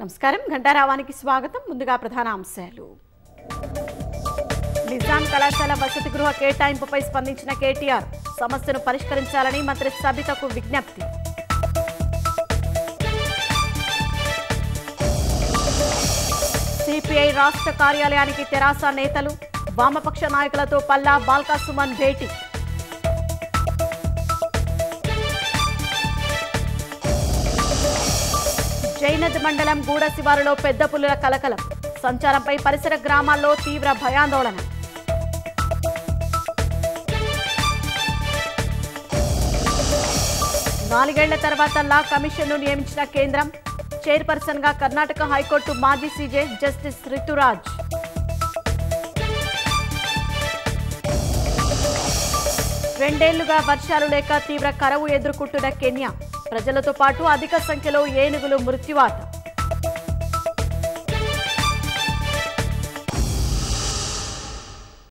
నమస్కారం. ఘంటారావానికి స్వాగతం. ముందుగా ప్రధాన అంశాలు నిజాం కళాశాల వసతి గృహ కేటాయింపుపై స్పందించిన కేటీఆర్ సమస్యను పరిష్కరించాలని మంత్రి సబితకు విజ్ఞప్తి. సిపిఐ రాష్ట్ర కార్యాలయానికి తెరాస నేతలు వామపక్ష నాయకులతో పల్లా బాల్కా సుమన్ భేటీ. జైనద్ మండలం గూడ శివారులో పెద్ద పులుల కలకలం. సంచారంపై పరిసర గ్రామాల్లో తీవ్ర భయాందోళన. నాలుగేళ్ళ తర్వాత లా కమిషన్ను నియమించిన కేంద్రం చైర్పర్సన్గా కర్ణాటక హైకోర్టు మాజీ సీజే జస్టిస్ రితురాజ్. రెండేళ్ళుగా వర్షాలు లేక తీవ్ర కరవు ఎదుర్కొంటున్న కెన్యా. ప్రజలతో పాటు అధిక సంఖ్యలో ఏనుగులు మృత్యువాత.